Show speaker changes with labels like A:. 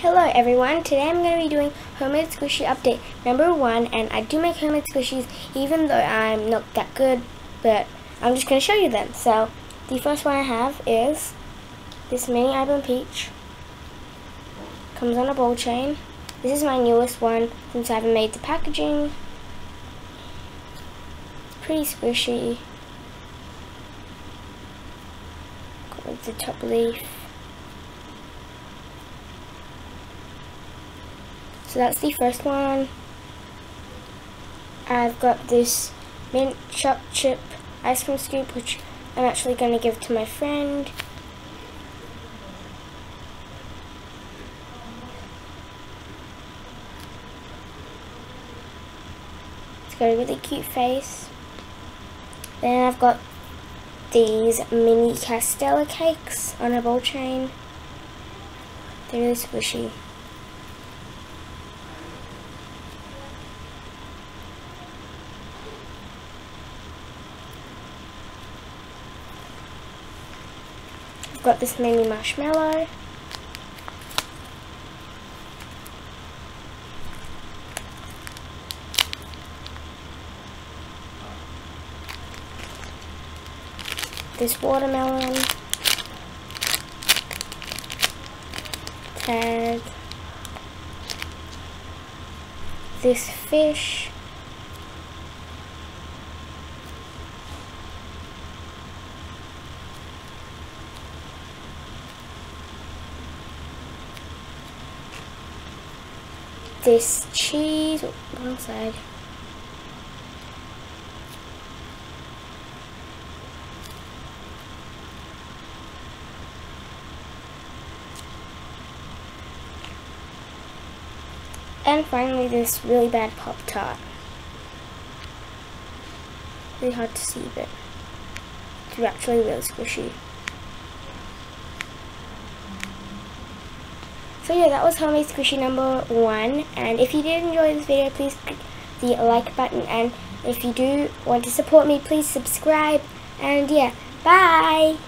A: Hello everyone, today I'm going to be doing homemade squishy update number one and I do make homemade squishies even though I'm not that good but I'm just going to show you them. So the first one I have is this mini iBloom Peach. Comes on a ball chain. This is my newest one since I haven't made the packaging. It's Pretty squishy. Got the top leaf. So that's the first one. I've got this mint choc chip ice cream scoop, which I'm actually going to give to my friend. It's got a really cute face. Then I've got these mini Castella cakes on a ball chain. They're really squishy. Got this mini marshmallow. This watermelon. Tag. This fish. This cheese, wrong side. And finally this really bad Pop-Tart. Really hard to see, but it's actually really squishy. So yeah, that was homemade squishy number one. And if you did enjoy this video, please click the like button. And if you do want to support me, please subscribe. And yeah, bye!